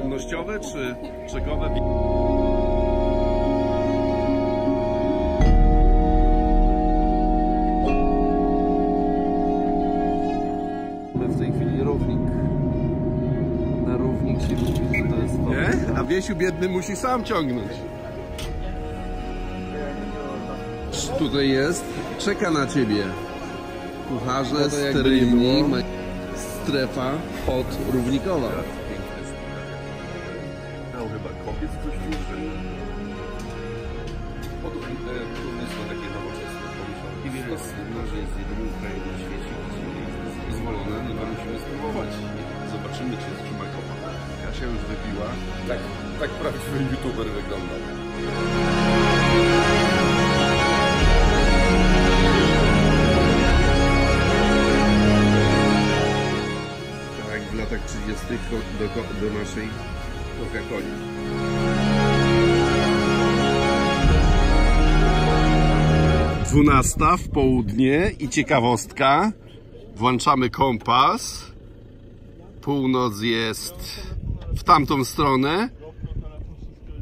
oszczędnościowe czy czekowe? w tej chwili równik. Na równik się mówi, że to jest to. Nie? A Wiesiu biedny musi sam ciągnąć. Tutaj jest, czeka na ciebie. Kucharze, No ma- strefa podrównikowa. Miał chyba kobiet coś tu, że... Budownictwo takie nowoczesne, pomyślane. I wiele że jest jedynym krajem na świecie, gdzie jest dozwolone, no to musimy spróbować. Zobaczymy, czy jest trzymakowa. Kasia już wypiła. Tak, tak prawdziwy youtuber wygląda. Tak, w latach 30. do, do, do naszej Coca-Coli. Dwunasta w południe i ciekawostka. Włączamy kompas. Północ jest w tamtą stronę.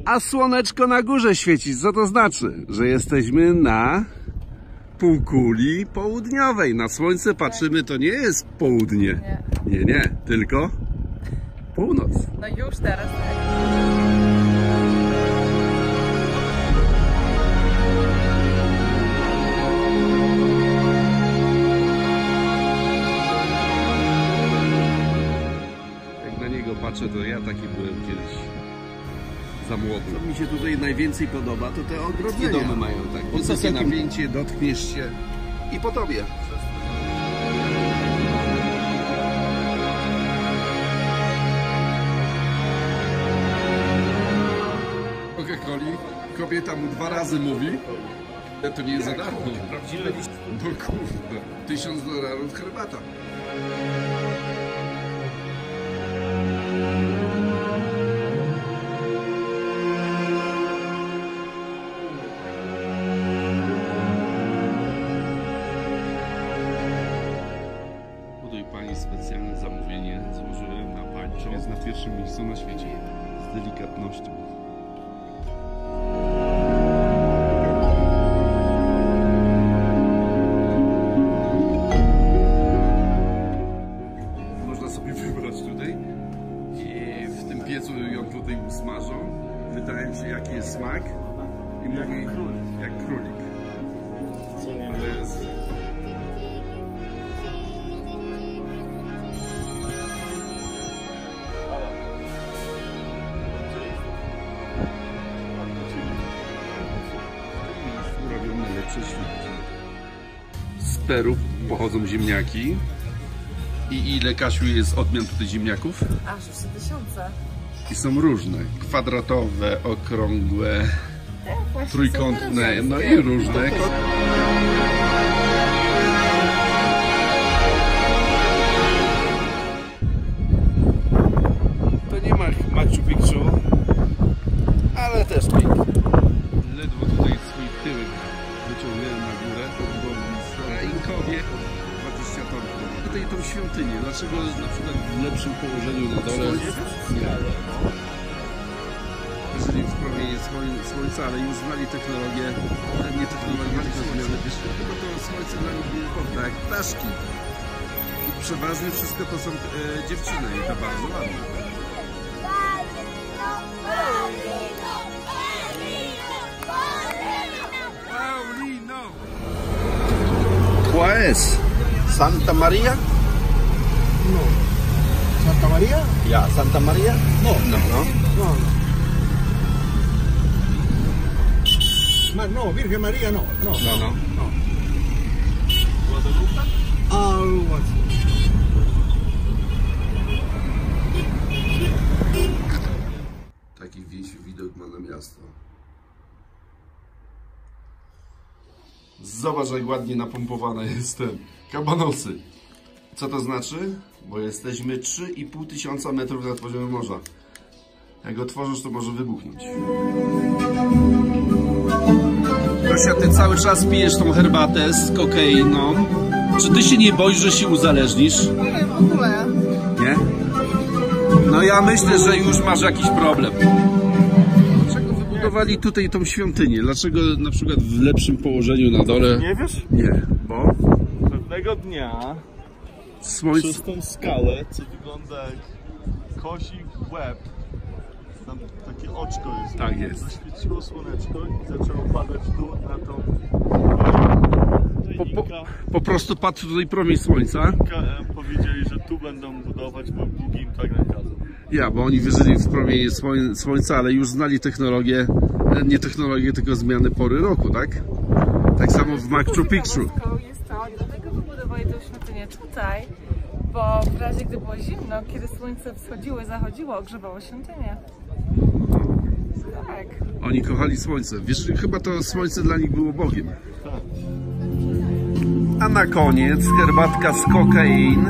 A słoneczko na górze świeci. Co to znaczy? Że jesteśmy na półkuli południowej. Na słońce patrzymy, to nie jest południe. Nie, nie, tylko północ. No już teraz. tak. Patrzę, to ja taki byłem kiedyś za młody. Co mi się tutaj najwięcej podoba, to te ogrodzenia. domy mają tak Wysokie napięcie, dotkniesz się i po tobie. Coca-Coli kobieta mu dwa razy mówi, że to nie jest za darmo. Prawdziwe No kurde, tysiąc dolarów herbata. Pierwszym miejscu na świecie. Z delikatnością. Peru pochodzą ziemniaki. I ile, Kasiu, jest odmian tutaj ziemniaków? Aż już trzy tysiące. I są różne. Kwadratowe, okrągłe, Tak, trójkątne, no i różne. Jeżeli w promienie słoń- słońca, ale już znali technologię, nie technologię, tylko zmiany tylko to słońce dla nich nie importa, jak ptaszki. I przeważnie wszystko to są e, dziewczyny i to bardzo ładne. Paulino! ¿Cuál es? ¿Santa María? ¿Santa María? Ya, ¿Santa María? No, no, no. No. Ma- no, Virgen María no. No. No, no. Algo así. Taki wieś widok ma na miasto. Zobacz, jak ładnie napompowane jest ten kabanosy. Co to znaczy? Bo jesteśmy 3,5 tysiąca metrów nad poziomem morza. Jak go tworzysz, to może wybuchnąć. Gosia, ty cały czas pijesz tą herbatę z kokainą. Czy ty się nie boisz, że się uzależnisz? Nie wiem, w ogóle. Nie? No ja myślę, że już masz jakiś problem. Dlaczego wybudowali tutaj tą świątynię? Dlaczego na przykład w lepszym położeniu na dole? Nie wiesz? Nie, bo Pewnego dnia słońce... przez tą skałę, co wygląda jak kozik łeb, tam takie oczko jest. Tak jest. Zaświeciło słoneczko i zaczęło padać tu na tą Po, po, po prostu padł tutaj promień słońca. Powiedzieli, że tu będą budować, bo Bóg im tak nakazał. Ja, bo oni wierzyli w promienie słoń- słońca, ale już znali technologię, e, nie technologię, tylko zmiany pory roku, tak? Tak samo w Machu Picchu. Jest to, dlatego wybudowali tę świątynię tutaj, bo w razie gdy było zimno, kiedy słońce wschodziło i zachodziło, ogrzewało świątynię. Tak. Oni kochali słońce. Wiesz, chyba to słońce dla nich było Bogiem. A na koniec herbatka z kokain.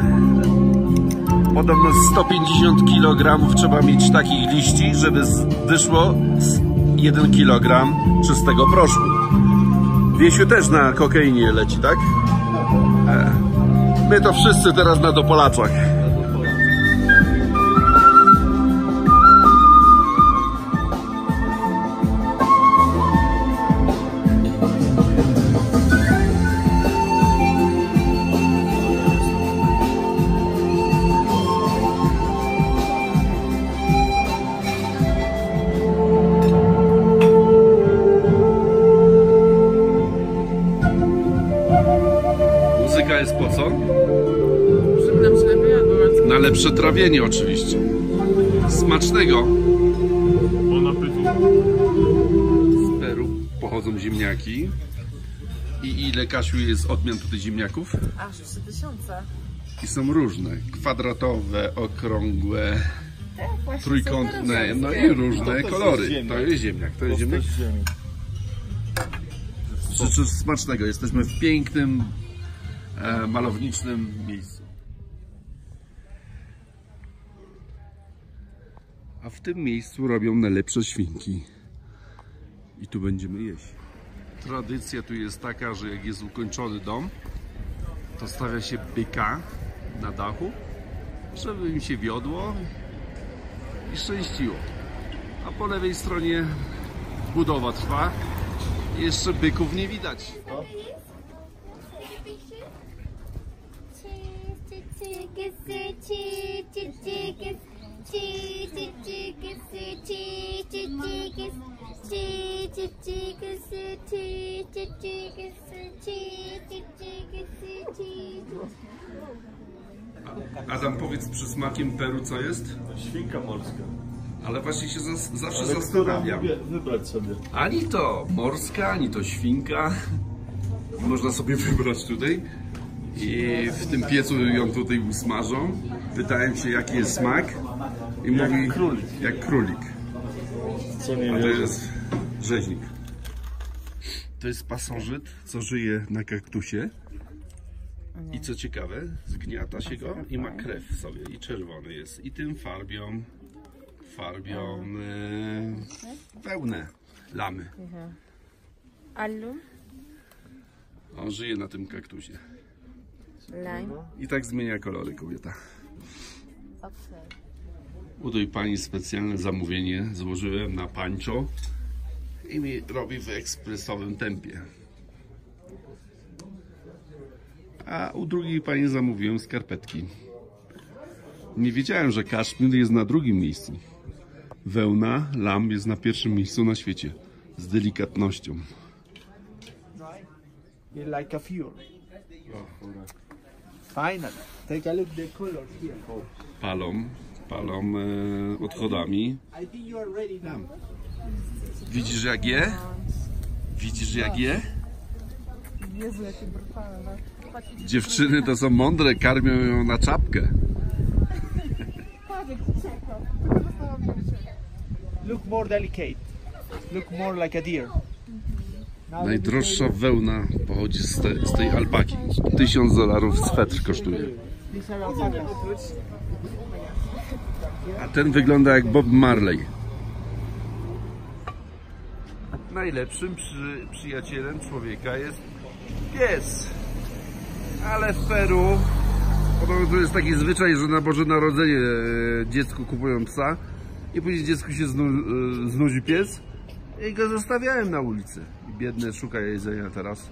Podobno 150 kg trzeba mieć takich liści, żeby wyszło z 1 kg czystego proszku. Wiesiu też na kokainie leci, tak? E. My to wszyscy teraz na dopalaczach. Trawienie oczywiście. Smacznego. Bon. Z Peru pochodzą ziemniaki. I ile, Kasiu, jest odmian tutaj ziemniaków? Aż 3000. I są różne. Kwadratowe, okrągłe, Tak, trójkątne, no różne. i różne To kolory. jest ziemniak. To jest ziemniak, to jest ziemniak. Życzę smacznego. Jesteśmy w pięknym, e, malowniczym miejscu. W tym miejscu robią najlepsze świnki. I tu będziemy jeść. Tradycja tu jest taka, że jak jest ukończony dom, to stawia się byka na dachu, żeby im się wiodło i szczęściło. A po lewej stronie budowa trwa. Jeszcze byków nie widać. Adam, powiedz przysmakiem Peru co jest? Świnka morska. Ale właśnie się zas- zawsze Ale zastanawiam. wybrać sobie? Ani to morska, ani to świnka. Można sobie wybrać tutaj. I w tym piecu ją tutaj usmażą. Pytałem się jaki jest smak. I Jak mówi królik. jak królik. Co nie A to wierzę. jest rzeźnik. To jest pasożyt, co żyje na kaktusie. I co ciekawe, zgniata się go i ma krew w sobie. I czerwony jest. I tym farbią, farbią e, wełnę lamy. Alum, On żyje na tym kaktusie. lime, I tak zmienia kolory kobieta. oxide. U tej pani specjalne zamówienie złożyłem na pancho i mi robi w ekspresowym tempie. A u drugiej pani zamówiłem skarpetki. Nie wiedziałem, że kaszmir jest na drugim miejscu. Wełna, lamb jest na pierwszym miejscu na świecie. Z delikatnością. Like a fuel. Finally, take a look the colors here. Palą, palą e, odchodami. I think you are ready now. Widzisz jak je? Widzisz jak je? Jezu, jakie brutalne. Dziewczyny to są mądre, karmią ją na czapkę. Look more delicate. Look more like a deer. Najdroższa wełna pochodzi z, te, z tej alpaki. Tysiąc dolarów swetr kosztuje. A ten wygląda jak Bob Marley. Najlepszym przy, przyjacielem człowieka jest pies. Ale w Peru podobno to jest taki zwyczaj, że na Boże Narodzenie e, dziecku kupują psa i później dziecku się znu, e, znudzi pies i go zostawiałem na ulicy. I biedny szuka jedzenia teraz.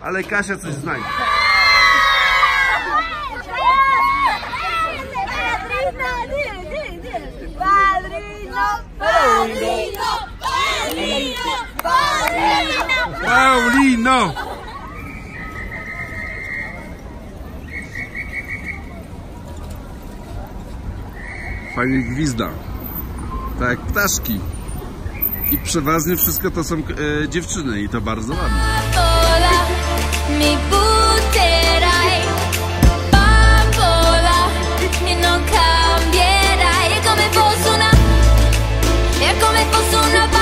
Ale Kasia coś znajdzie. Padrino, padrino, padrino, Paulino! Fajnie gwizda. Tak jak ptaszki. I przeważnie wszystko to są e, dziewczyny i to bardzo ładne. Mi. tiempos una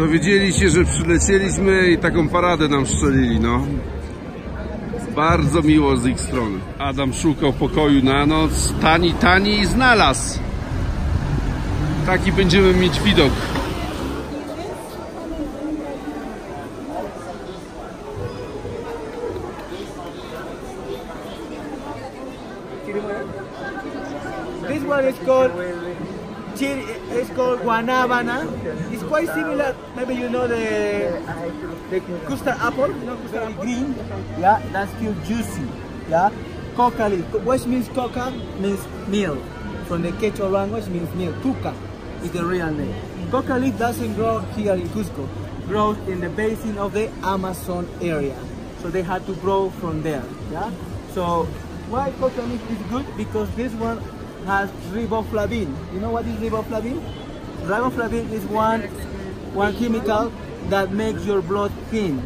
Dowiedzieli się, że przylecieliśmy i taką paradę nam strzelili, no. Bardzo miło z ich strony. Adam szukał pokoju na noc, tani, tani i znalazł. Taki będziemy mieć widok. This one is called it's called guanabana. It's quite similar. Maybe you know the the custard apple, you know, custard apple? green. Yeah, that's still juicy. Yeah, coca leaf. What means coca means meal. From the Quechua language means meal. Tuca is the real name. Coca leaf doesn't grow here in Cusco. Grows in the basin of the Amazon area. So they had to grow from there. Yeah. So why coca leaf is good? Because this one has riboflavin. You know what is riboflavin? Riboflavin is one one chemical that makes your blood thin.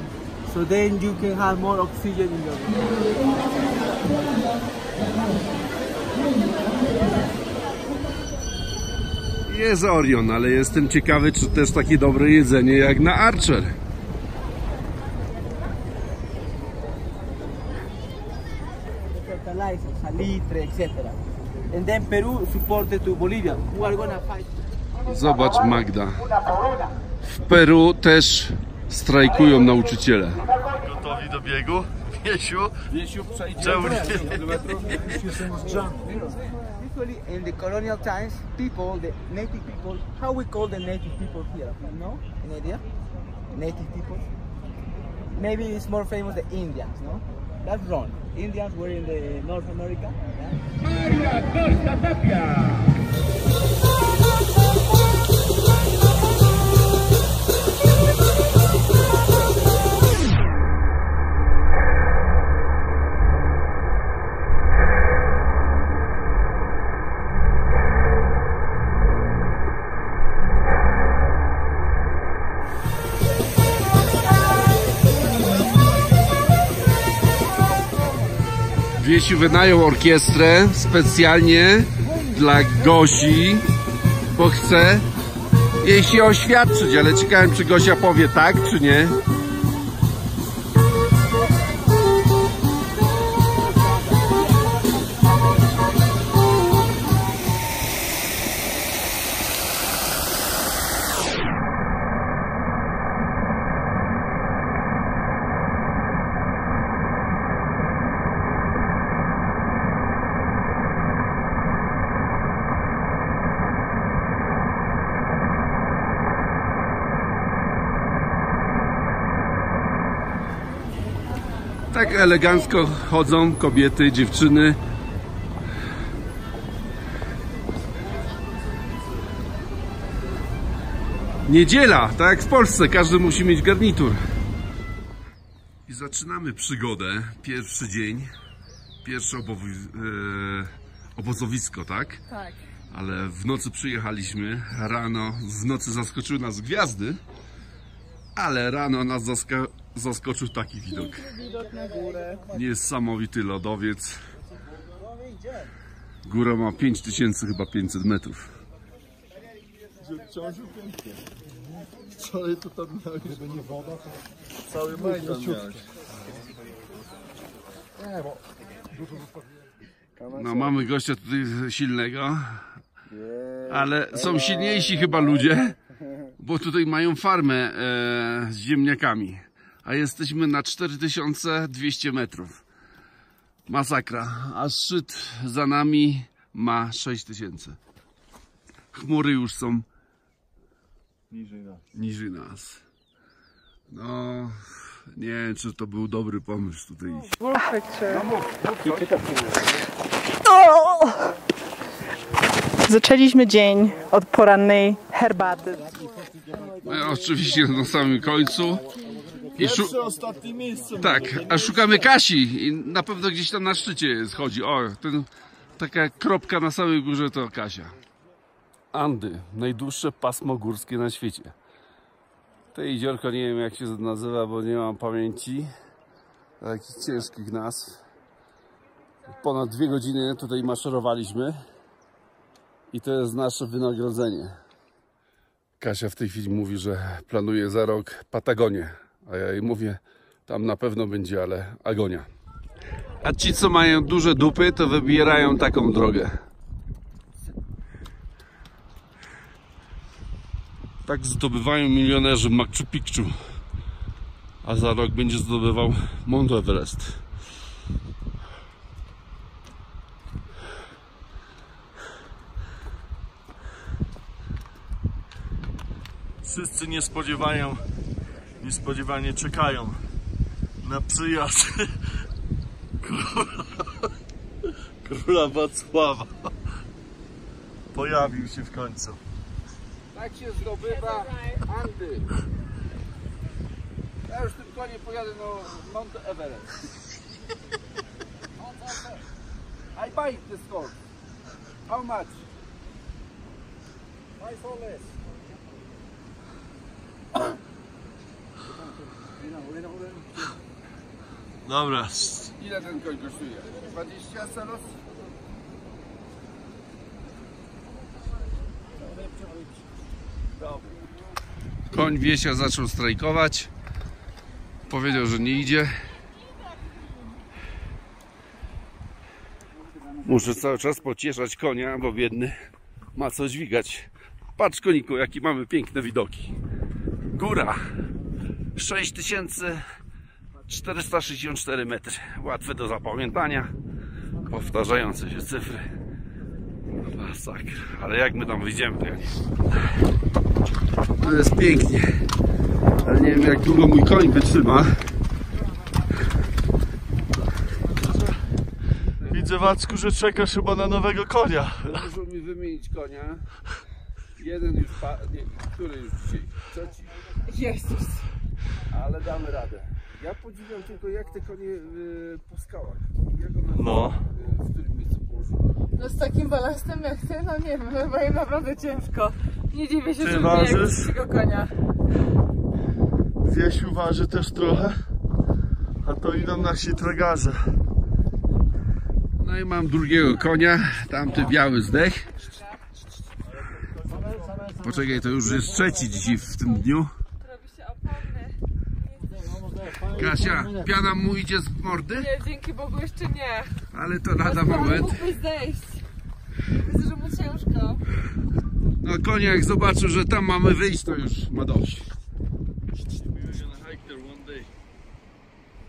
So then you can have more oxygen in your blood. Jest Orion, ale jestem ciekawy, czy też takie dobre jedzenie jak na Archer. salitre, etc. And then Peru supported to Bolivia, who are gonna fight. Zobacz Magda. W Peru też strajkują nauczyciele. Gotowi do biegu? Wiesiu? Wiesiu przejdzie Czemu? Usually in the colonial times, people, the native people, how we call the native people here? You know? Any idea? Native people? Maybe it's more famous the Indians, no? That's wrong. Indians were in the North America. yeah? Wiesiu wynajął orkiestrę specjalnie dla Gosi, bo chce jej się oświadczyć, ale ciekałem, czy Gosia powie tak, czy nie. Elegancko chodzą kobiety, dziewczyny. Niedziela, tak jak w Polsce, każdy musi mieć garnitur. I zaczynamy przygodę. Pierwszy dzień, pierwsze obowi- e, obozowisko, tak? Tak. Ale w nocy przyjechaliśmy, rano, w nocy zaskoczyły nas gwiazdy, ale rano nas zaska- zaskoczył taki widok. Niesamowity lodowiec. Góra ma 5000 chyba 500 metrów. Ciążył pięknie. Wczoraj to tam miałeś... Nie woda, to... Cały majdan miałeś. No mamy gościa tutaj silnego, ale są silniejsi chyba ludzie, bo tutaj mają farmę e, z ziemniakami, a jesteśmy na 4200 metrów. Masakra, a szczyt za nami ma 6000. Chmury już są Niżej nas. niżej nas. No, nie wiem, czy to był dobry pomysł tutaj iść. Zaczęliśmy dzień od porannej herbaty. No, oczywiście na samym końcu. Pierwsze, ostatnie miejsce. Tak, a szukamy Kasi i na pewno gdzieś tam na szczycie jest, chodzi. O, ten, taka kropka na samej górze to Kasia. Andy, najdłuższe pasmo górskie na świecie. To jeziorko nie wiem jak się nazywa, bo nie mam pamięci. Takich ciężkich nazw. Ponad dwie godziny tutaj maszerowaliśmy i to jest nasze wynagrodzenie. Kasia w tej chwili mówi, że planuje za rok Patagonię. A ja jej mówię, tam na pewno będzie, ale agonia. A ci, co mają duże dupy, to wybierają taką drogę. Tak zdobywają milionerzy Machu Picchu. A za rok będzie zdobywał Mount Everest. Wszyscy nie spodziewają, niespodziewanie czekają na przyjazd króla, króla Wacława. Pojawił się w końcu. Tak się zdobywa Andy. Ja już tylko nie pojadę na Mount Everest. I buy this store. How much? Five or less. Dobra, Ile ten koń kosztuje? 20 celos? Koń Wiesia zaczął strajkować. Powiedział, że nie idzie. Muszę cały czas pocieszać konia, bo biedny ma co dźwigać. Patrz koniku, jakie mamy piękne widoki. Góra. 6464 metry. Łatwe do zapamiętania. Powtarzające się cyfry. Masakra. Ale jak my tam wyjdziemy, to ja. To jest pięknie. Ale nie wiem jak długo mój koń wytrzyma. widzę Wacku, że czekasz chyba na nowego konia. Muszą mi wymienić konia. Jeden już, pa... nie, który już dzisiaj? Trzeci. Jezus. Ale damy radę. Ja podziwiam tylko jak te konie y, po skałach. Jak one No. y, w którym miejscu położone. No z takim balastem jak ty, no nie wiem, chyba im naprawdę ciężko. Nie dziwię się, Ty że ważysz? tego konia. Wiesiu waży też trochę, a to idą nasi tragarze. No i mam drugiego konia. Tamty biały zdech. Poczekaj, to już jest trzeci dzisiaj w tym dniu. Kasia, piana mu idzie z mordy, Nie, dzięki Bogu jeszcze nie. ale to lada moment. Mógłbyś zejść. Widzę, że mu ciężko. No konia jak zobaczył, że tam mamy wyjść, to już ma dość.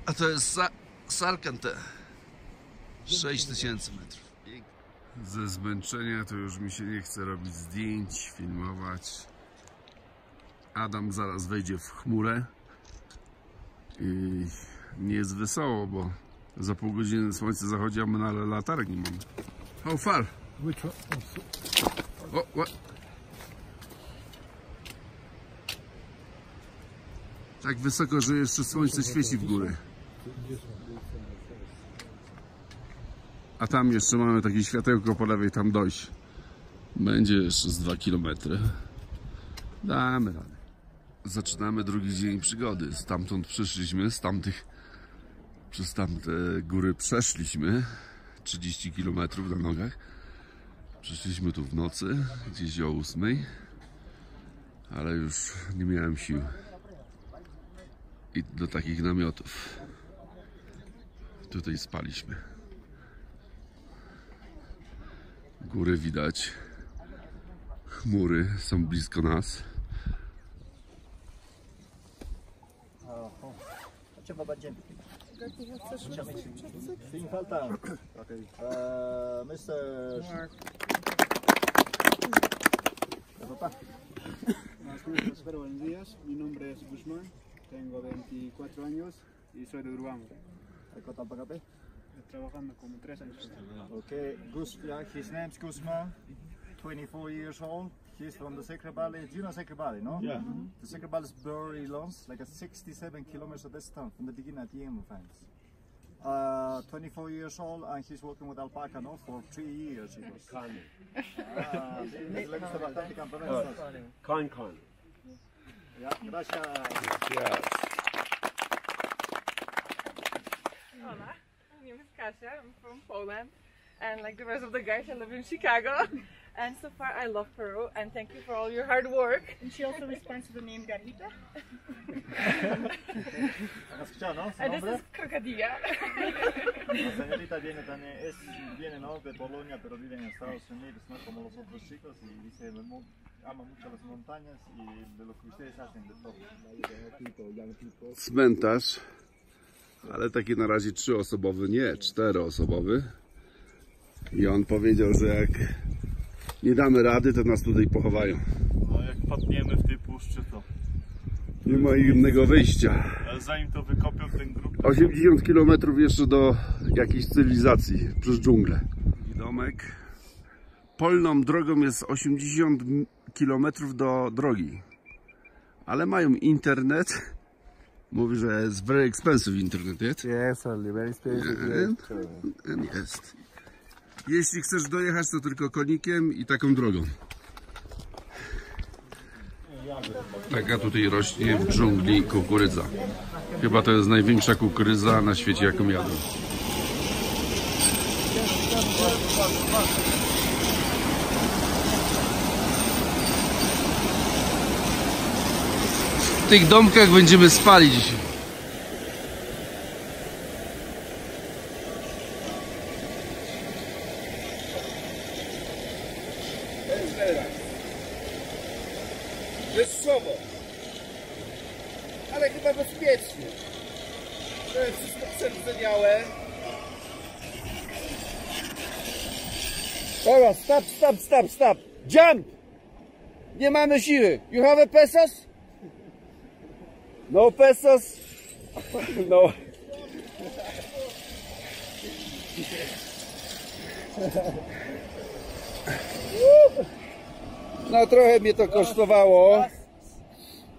A to jest Sa Sarkante. 6000 metrów. Ze zmęczenia to już mi się nie chce robić zdjęć, filmować. Adam zaraz wejdzie w chmurę. I nie jest wesoło, bo za pół godziny słońce zachodzi, a my na latarek nie mamy. How far? Which one? O, what? Tak wysoko, że jeszcze słońce świeci w górę. A tam jeszcze mamy takie światełko po lewej, tam dojść. Będzie jeszcze z 2 km. Damy radę. Zaczynamy drugi dzień przygody. Stamtąd przyszliśmy, z tamtych przez tamte góry przeszliśmy. 30 km na nogach. Przyszliśmy tu w nocy, gdzieś o 8, ale już nie miałem sił i do takich namiotów. Tutaj spaliśmy. Góry widać. Chmury są blisko nas. Sin falta. Okay. Uh, Mr. Papá. Espero, buenos días. Mi nombre es Guzmán, tengo 24 años y soy de Urbano. Trabajando como tres años. Okay, Gus, yeah, his name's Guzman, 24 years old. He's from the Sacred Valley. Do you know Secret Valley, no? Yeah. The Sacred Valley is very long, like a 67 kilometers of distance from the beginning at the end of things. Uh, 24 years old and he's working with alpaca, no? For three years. He was. Ah, sí, le gusta bastante campamento. Con con. Ya, gracias. Hola, my name is Kasia. I'm from Poland, and like the rest of the guys, I live in Chicago. And so far, I love Peru, and thank you for all your hard work. And she also responds to the name Garita. ¿Has escuchado, no? And this is Crocodilla. La señorita viene también, es, viene ¿no? de Polonia, pero vive en Estados Unidos, ¿no? Como los otros chicos, y dice, "Me mo- ama mucho las montañas y de lo que ustedes hacen de todo. Cmentarz, ale taki na razie trzyosobowy, nie, czteroosobowy. I on powiedział, że jak nie damy rady, to nas tutaj pochowają. No jak padniemy w tej puszczy, to Nie ma innego wyjścia. ale zanim to wykopią ten grób, 80 km jeszcze do jakiejś cywilizacji przez dżunglę. I domek. Polną drogą jest 80 km do drogi. Ale mają internet. Mówi, że jest very expensive internet, jest? Yes, only very expensive. And Jest. Jeśli chcesz dojechać, to tylko konikiem i taką drogą. Taka tutaj rośnie w dżungli kukurydza. Chyba to jest największa kukurydza na świecie, jaką jadłem. W tych domkach będziemy spali dzisiaj. Deszczowo. Ale chyba bezpiecznie. To jest wszystko przerdzeniałe. Dobra, stop, stop, stop, stop. Jump! Nie mamy siły. You have a pesos? No pesos? No. No trochę mnie to kosztowało.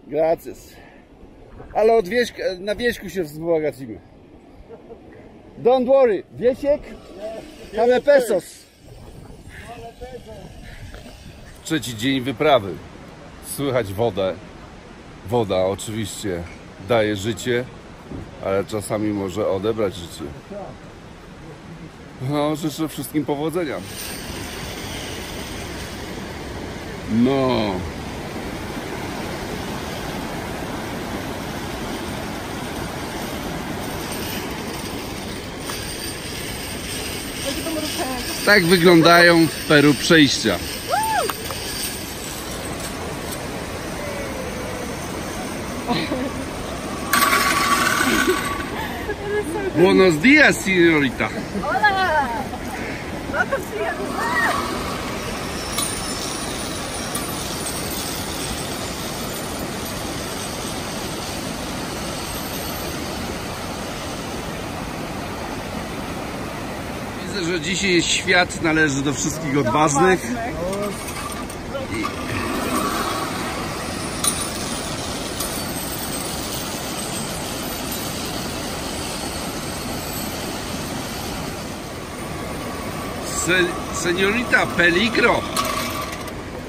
Gracias. Ale od wieśka, na wieśku się wzbogacimy. Don't worry. Wiesiek? Mamy pesos. Trzeci dzień wyprawy. Słychać wodę. Woda oczywiście daje życie, ale czasami może odebrać życie. No, życzę wszystkim powodzenia. No. Tak wyglądają w Peru przejścia. Buenos días, señorita. Hola! Welcome że dzisiaj świat należy do wszystkich odważnych. Se, señorita, peligro.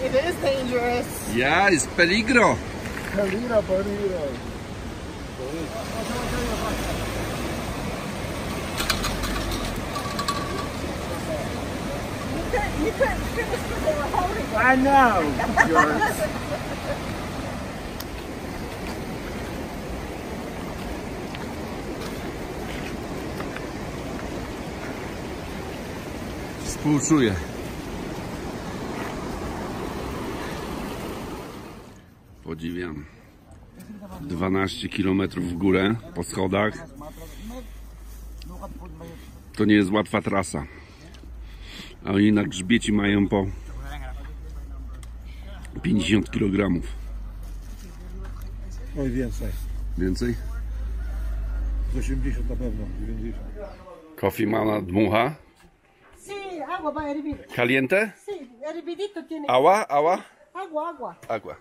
It is dangerous. Ja, jest peligro. Peligro, peligro. couldn't, you couldn't finish what they were holding. I know. Współczuję. Podziwiam. 12 km w górę po schodach. To nie jest łatwa trasa. A oni na grzbieci mają po 50 kg. Oj, więcej. Więcej? Z 80 na pewno, 90. Coffee mama dmucha. Agua. Caliente? Sí, hervidito tiene. Ała, ała? Agua, agua. Agua.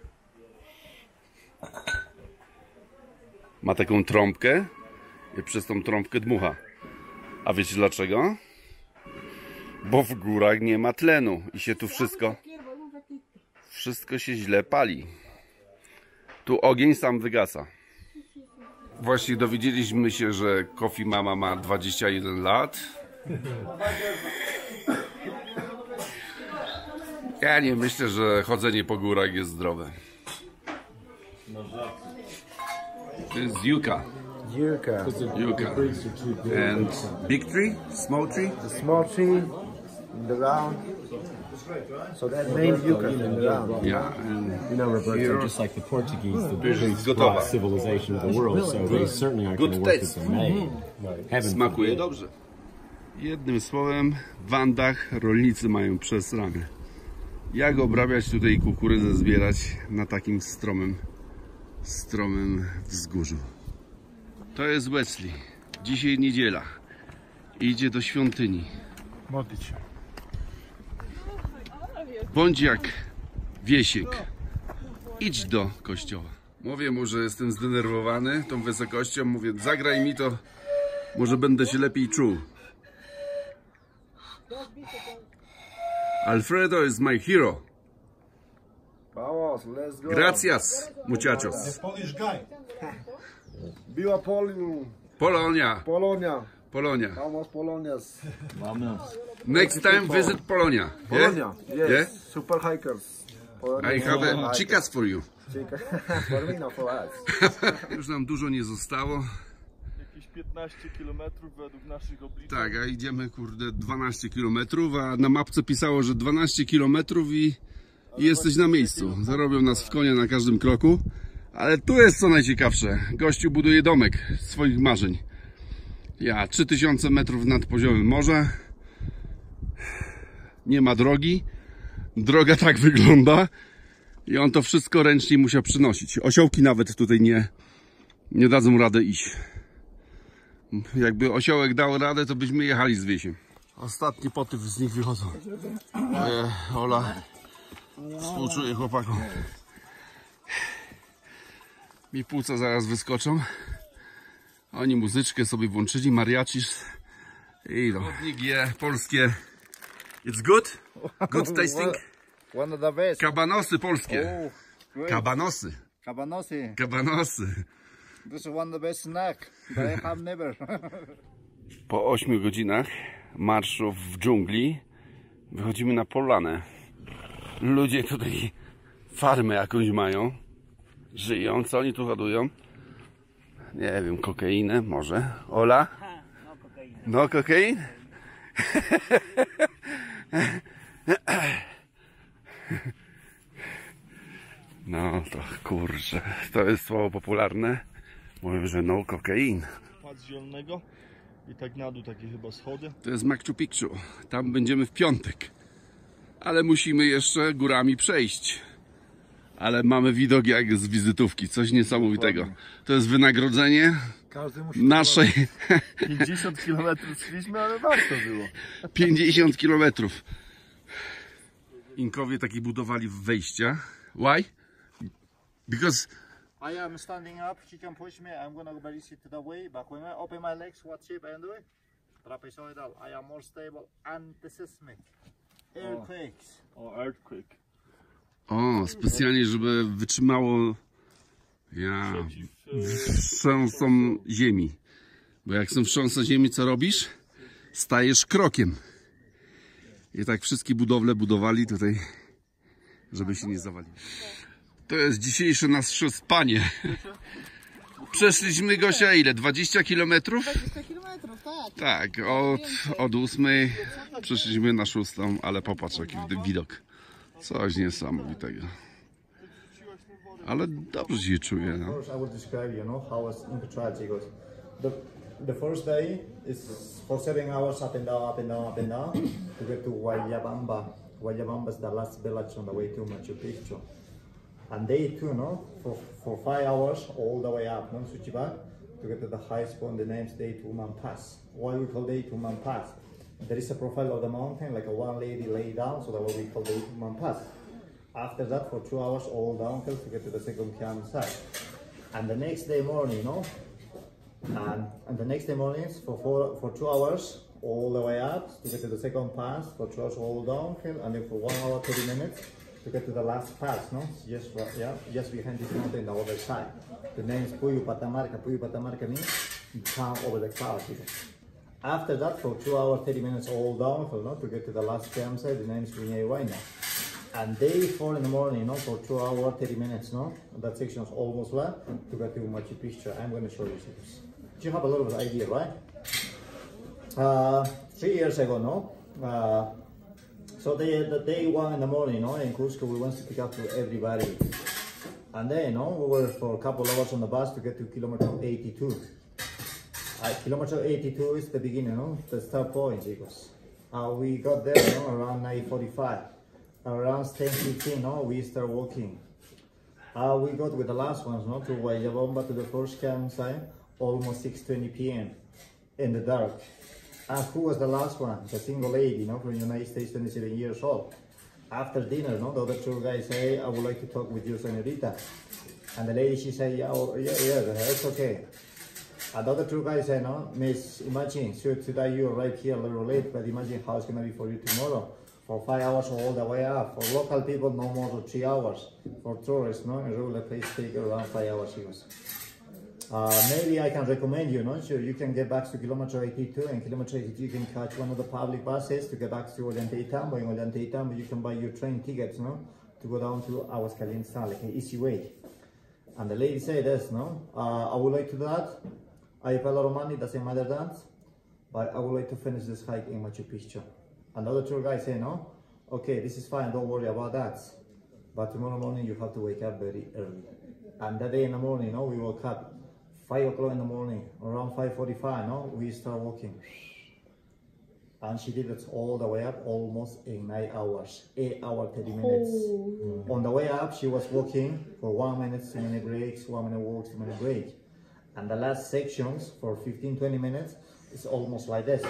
Ma taką trąbkę i przez tą trąbkę dmucha. A wiecie dlaczego? Bo w górach nie ma tlenu i się tu wszystko, wszystko się źle pali. Tu ogień sam wygasa. Właśnie dowiedzieliśmy się, że Kofi Mama ma 21 lat. Ja nie myślę, że chodzenie po górach jest zdrowe. To jest Yuka. Yucca. Yucca. And big tree? Small tree? The small tree in the round. So that named yucca in the round. Yeah. And You know, Roberto, here- just like the Portuguese, the British brought civilization to the world, so they certainly aren't Good going to work taste. with the May. Heaven Smakuje dobrze. Jednym słowem, w Andach rolnicy mają przesrane. Jak obrabiać tutaj kukurydzę, zbierać na takim stromym, stromym wzgórzu. To jest Wesley. Dzisiaj niedziela. Idzie do świątyni. Modlić się. Bądź jak Wiesiek. Idź do kościoła. Mówię mu, że jestem zdenerwowany tą wysokością. Mówię, zagraj mi to, może będę się lepiej czuł. Alfredo is my hero. Vamos, let's go. Gracias, muchachos. Polish guy. Biła Poliu. Polonia, Polonia. Polonia. Vamos, Polonias. Next time visit Polonia. Polonia. Yeah? Yes. Yeah? Super hikers. Polonia. I have a chicas for you. Chica. for me, not for us. Już nam dużo nie zostało. Jakieś 15 km według naszych obliczeń. Tak, a idziemy kurde 12 km, a na mapce pisało, że 12 km i, i jesteś na miejscu. Zarobią nas w konia na każdym kroku. Ale tu jest co najciekawsze. Gościu buduje domek swoich marzeń. Ja 3000 metrów nad poziomem morza. Nie ma drogi. Droga tak wygląda. I on to wszystko ręcznie musiał przynosić. Osiołki nawet tutaj nie, nie dadzą rady iść. Jakby osiołek dał radę, to byśmy jechali z wiesiem. Ostatnie poty z nich wychodzą. E, Ola, współczuję chłopakom. Mi płuca zaraz wyskoczą. Oni muzyczkę sobie włączyli, mariachis. I no. je polskie. It's good? Good tasting? One of the best. Kabanosy polskie. Oh. Kabanosy. Cabanossi. Kabanosy. This is one of the best snack that I have never. Po 8 godzinach marszu w dżungli wychodzimy na polanę. Ludzie tutaj farmę jakąś mają. Żyją. Co oni tu hodują? Nie wiem, kokainę może. Ola? No kokain? No to kurczę, to jest słowo popularne. Mówią, że no kokain. Pad zielonego i tak na dół takie chyba schody. To jest Machu Picchu. Tam będziemy w piątek. Ale musimy jeszcze górami przejść. Ale mamy widok jak z wizytówki. Coś niesamowitego. To jest wynagrodzenie Każdy musi naszej 50 km szliśmy, ale warto było. 50 kilometrów. Inkowie taki budowali wejścia. Why? Because I am standing up, she can push me, I'm gonna go very sit to the way, but when I open my legs, what shape I am doing? Trapezoidal, I am more stable, anti-seismic. Earthquakes. O, earthquake. O, specjalnie, żeby wytrzymało ja, wstrząsom ziemi. Bo jak są wstrząsy ziemi, co robisz? Stajesz krokiem. I tak wszystkie budowle budowali tutaj, żeby się nie zawalić. To jest dzisiejsze nasze spanie. Przeszliśmy Gosia ile? 20 kilometrów? 20 kilometrów, tak. Tak, od, od 8 przeszliśmy na 6, ale popatrz jaki widok. Coś niesamowitego. Ale dobrze się czuję. No. The first day is for seven hours up and down, up and down, up and down to get to Guayabamba. Guayabamba is the last village on the way to Machu Picchu. And day two, no, for, for five hours all the way up, no, Suchiba, to get to the highest point. The name's Day Two Man Pass. Why we call Day Two Man Pass? There is a profile of the mountain, like a one lady lay down, so that what we call the Two Man Pass. After that, for two hours, all downhill to get to the second campsite. And the next day morning, no? And, and the next day mornings for four, for two hours, all the way up to get to the second pass, for two hours, all downhill, and then for one hour, 30 minutes to get to the last pass, no? Just, yeah, just behind this mountain, the other side. The name is Puyo Patamarca. Puyo Patamarca means town over the clouds. You know. After that, for two hours, 30 minutes, all downhill, no? To get to the last campsite, the name is Viña and day four in the morning, no, for two hours, 30 minutes, no? That section is almost flat to get to Machu Picchu. I'm going to show you this. You have a little bit of idea, right? Uh, three years ago, no? Uh, so the, the day one in the morning, no, in Cusco, we went to pick up to everybody. And then, you know, we were for a couple hours on the bus to get to kilometer 82. Kilometer 82 is the beginning, no? The start point, chicos. Uh, we got there, no, around 9.45 around 10:15, no, we start walking. Uh, we got with the last ones, no, to Guayabamba to the first campsite, almost 6:20 p.m. in the dark. And who was the last one? The single lady, no, from the United States, 27 years old. After dinner, no, the other two guys say, "I would like to talk with you, señorita." And the lady, she said, "Yeah, oh, yeah, yeah, it's okay." And the other two guys say, "No, Miss, imagine, so today you arrived here a little late, but imagine how it's gonna be for you tomorrow." for five hours all the way up. For local people, no more than three hours. For tourists, no, in regular place take around five hours. Uh, maybe I can recommend you, no? Sure, you can get back to kilometer 82 and kilometer 82 you can catch one of the public buses to get back to Ollantaytambo. In Ollantaytambo you can buy your train tickets, no? To go down to Aguascalientes, like an easy way. And the lady said this, no? Uh, I would like to do that. I have a lot of money, doesn't matter that. But I would like to finish this hike in Machu Picchu. Another tour guide say, no, okay, this is fine, don't worry about that. But tomorrow morning you have to wake up very early. And that day in the morning, no, we woke up 5 o'clock in the morning, around 5.45, no, we start walking. And she did it all the way up, almost in 9 hours, 8 hours, 30 minutes. Oh. On the way up, she was walking for 1 minute, 2 minute breaks, 1 minute walk, 2 minute break. And the last sections for 15, 20 minutes is almost like this.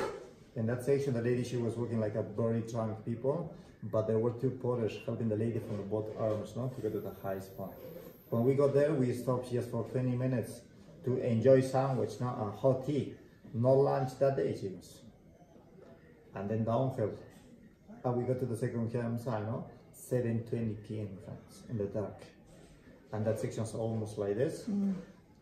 In that section, the lady, she was working like a very drunk people, but there were two porters helping the lady from both arms, no, to get to the highest point. When we got there, we stopped just for 20 minutes to enjoy sandwich, no, and hot tea. No lunch that day, she. And then downhill. And we got to the second campsite, no, 7.20 p.m., friends, in the dark. And that section's almost like this. Mm.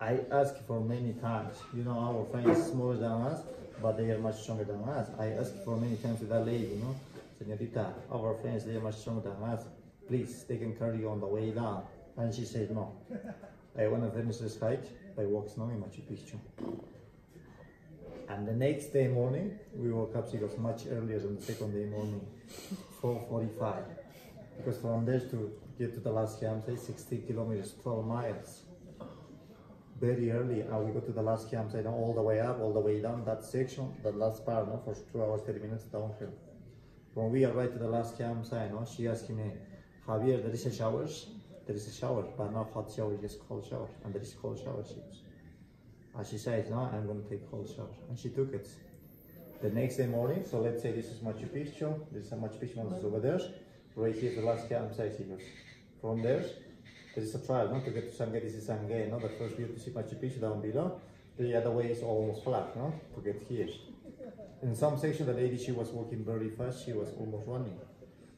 I asked for many times, you know, our friends smaller than us, but they are much stronger than us. I asked for many times to that lady, you know, Senorita, our friends, they are much stronger than us. Please, they can carry you on the way down. And she said, no. I want to finish this hike by walking on in Machu Picchu. And the next day morning, we woke up, she was much earlier than the second day morning, 4.45. Because from there to get to the last camp, campsite, 60 kilometers, 12 miles very early and we go to the last campsite and all the way up, all the way down that section, that last part, no, for two hours, 30 minutes downhill. When we arrived to the last campsite, no, she asked me, Javier, there is a showers? There is a shower, but not hot shower, just cold shower. And there is cold shower, she goes. And she says, no, I'm going to take cold shower. And she took it. The next day morning, so let's say this is Machu Picchu, this is a Machu Picchu mountains over there. Right here, the last campsite, she. From there, there is a trial, no? To get to Sangay, this is Sangay, no? The first view to see Machu Picchu down below. The other way is almost flat, no? To get here. In some section, the lady, she was walking very fast, she was almost running.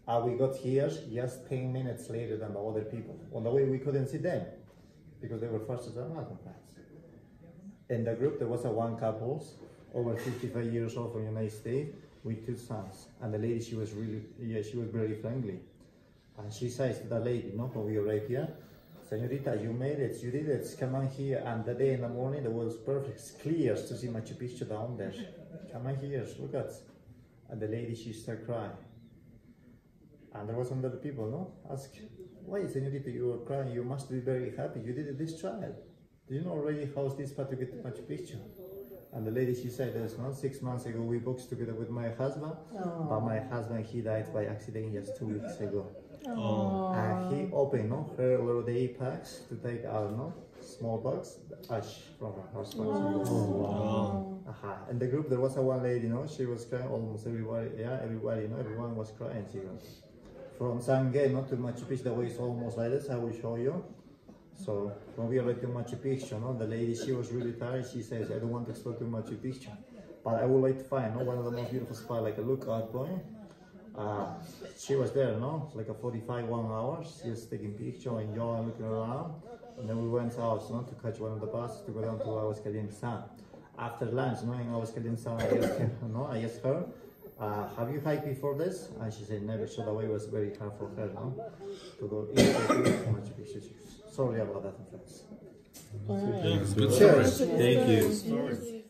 Uh, we got here just 10 minutes later than the other people. On the way, we couldn't see them because they were faster than us. In the group, there was a one couple, over 55 years old from the United States. with two sons. And the lady, she was really, yeah, she was very friendly. And she says to the lady, no, we arrived here, Senorita, you made it, you did it, come on here. And the day in the morning, the was perfect, it's clear to see Machu Picchu down there. Come on here, look at. And the lady, she started crying. And there was some other people, no? Ask, why, Senorita, you were crying, you must be very happy, you did this trial. Do you know already how's this part to get to Machu Picchu? And the lady, she said, there's not six months ago, we booked together with my husband, but oh. my husband, he died by accident just two weeks ago. Oh. And he opened no, her little day packs to take out no, small bugs, the ash from her husband. Wow. Uh-huh. In the group, there was a one lady, no, she was crying, almost everybody, yeah, everybody, you know, everyone was crying, she goes. From Sangay, not to Machu Picchu, the way it's almost like this, I will show you. So when we arrived to Machu Picchu, no, the lady she was really tired. She says, "I don't want to explore to Machu Picchu, but I would like to find no, one of the most beautiful spots, like a lookout point." Uh, she was there, no, like a 45 one hour. She was taking picture, enjoying, looking around, and then we went out, no, to catch one of the buses to go down to Aguascalientes. After lunch, no, in Aguascalientes, I asked her, no, I asked her, uh, have you hiked before this? And she said never, so the way was very hard for her, no, to go into Machu Picchu. Sorry about that, friends. Thanks. Good Cheers. story. Thank you.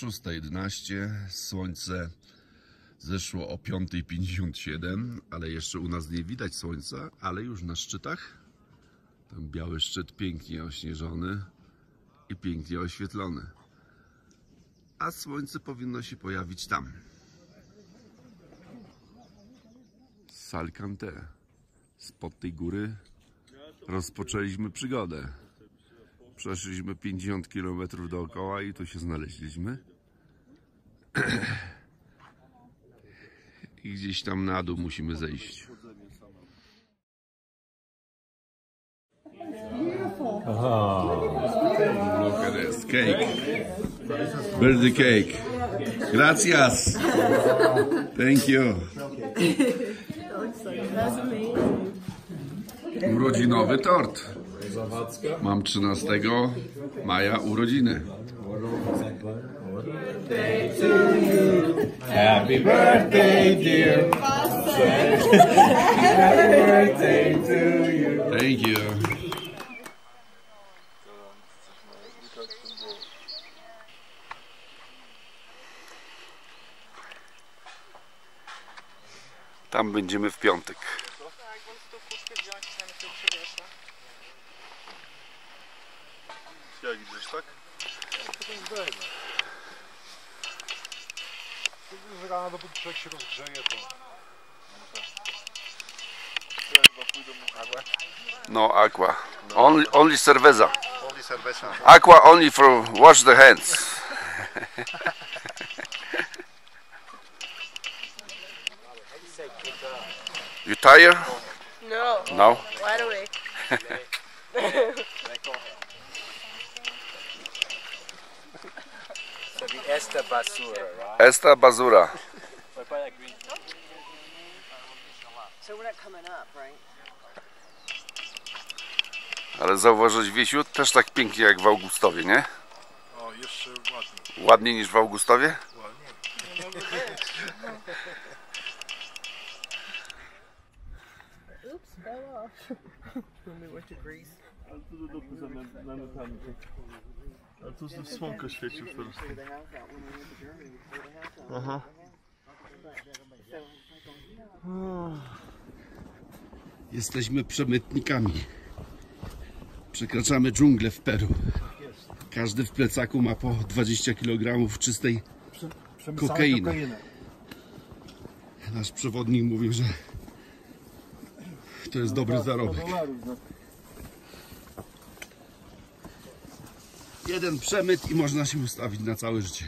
Szósta jedenaście, słońce zeszło o 5.57, ale jeszcze u nas nie widać słońca, ale już na szczytach. Ten biały szczyt pięknie ośnieżony i pięknie oświetlony. A słońce powinno się pojawić tam. Salcante. Spod tej góry rozpoczęliśmy przygodę. Przeszliśmy 50 km dookoła i tu się znaleźliśmy. I gdzieś tam na dół musimy zejść. Look at this cake. Birthday cake. Gracias. Thank you. Urodzinowy tort. Mam 13 maja urodziny. Happy birthday, dear. Happy birthday to you. Thank you. Tam będziemy w piątek. Jak idziesz, tak? Z rana dopóki człowiek się rozgrzeje, to... No, aqua. Only, only cerveza. Only cerveza. Aqua only for wash the hands. You tired? No. No? Wide awake. Esta Basura, right? Esta right? Ale zauważyłeś, Wiesiu, też tak pięknie jak w Augustowie, nie? O, jeszcze ładniej. Ładniej niż w Augustowie? Oops, fell off. when we went to Greece. Ale tu znów słonko świecił teraz. Aha. Jesteśmy przemytnikami. Przekraczamy dżunglę w Peru. Każdy w plecaku ma po 20 kg czystej kokainy. Nasz przewodnik mówił, że to jest dobry Do zarobek. dolarów, no. Jeden przemyt i można się ustawić na całe życie.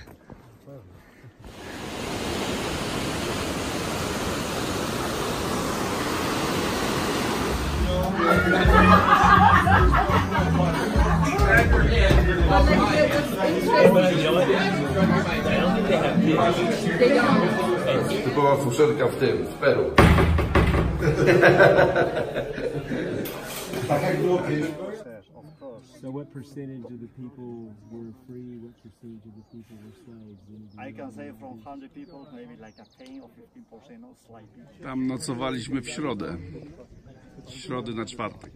Typowa fuszerka w tym, w Peru. So what percentage of the people were free? What percentage of the people were slaves? I can say from 100 people, maybe like a 10 or 15 percent of slightly. Tam nocowaliśmy w środę. Z środy na czwartek.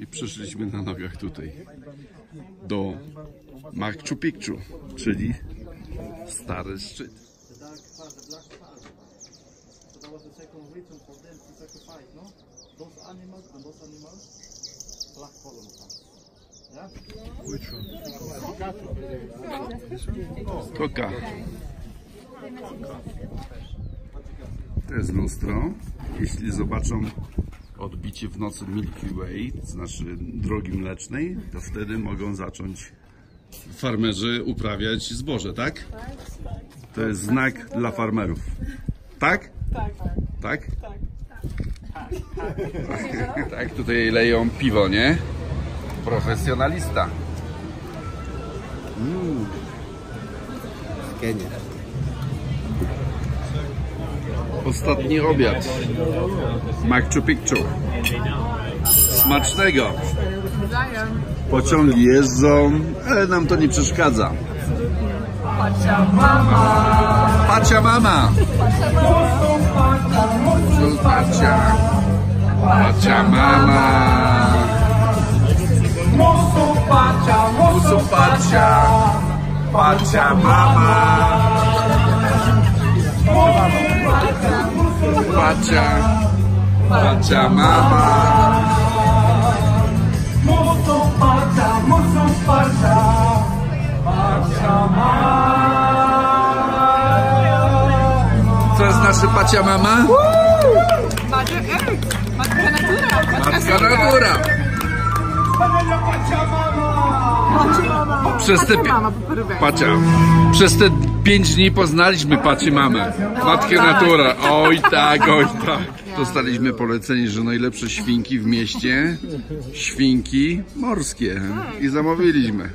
I przyszliśmy na nogach tutaj. Do Machu Picchu, czyli Stary Szczyt. So that was the second reason for them to sacrifice, no? Those animals and those animals, black part. Yeah? Which one? Koka. To jest lustro. Jeśli zobaczą odbicie w nocy Milky Way, to znaczy drogi mlecznej, to wtedy mogą zacząć farmerzy uprawiać zboże, tak? To jest znak dla farmerów. Tak? Tak, tak. Tak? Tak. Tutaj leją piwo, nie? Profesjonalista. Mm. Kenia. Ostatni obiad. Machu Picchu. Smacznego. Pociągi jeżdżą, ale nam to nie przeszkadza. Pacia mama. Pacia mama. Pacia. Pacia mama. Musu pacia, Musu pacia. Pacia mama. Pacia. Pacia mama. musu pacia, musu pacia, pacia Co jest nasze pacia mama? Macie Eryk. Matka natura. Matka natura. Przez te. Pacia. Przez te pięć dni poznaliśmy Paci mamę. Matkę natura. Oj tak, oj tak. Dostaliśmy polecenie, że najlepsze świnki w mieście, świnki morskie. I zamówiliśmy.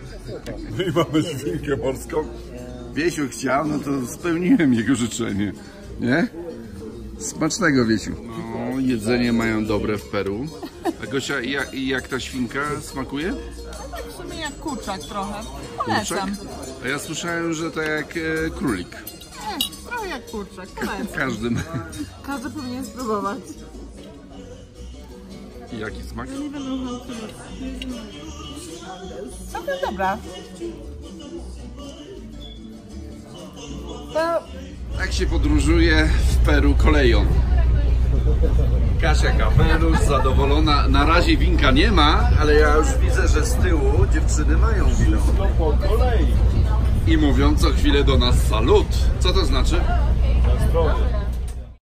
No i mamy świnkę morską. Wiesiu chciał, no to spełniłem jego życzenie. Nie? Smacznego, Wiesiu. No, jedzenie mają dobre w Peru. A Gosia, jak, jak ta świnka smakuje? W sumie jak kurczak trochę. Kurczak? Polecam. A ja słyszałem, że tak jak e, królik. Nie, trochę jak kurczak. Polecam. Każdy ma. Każdy powinien spróbować. I Jaki smak? Całkiem dobra. To Tak się podróżuje w Peru koleją. Kasia kapelusz, zadowolona. Na razie winka nie ma, ale ja już widzę, że z tyłu dziewczyny mają kolei. I mówią co chwilę do nas salut. Co to znaczy? Na zdrowie.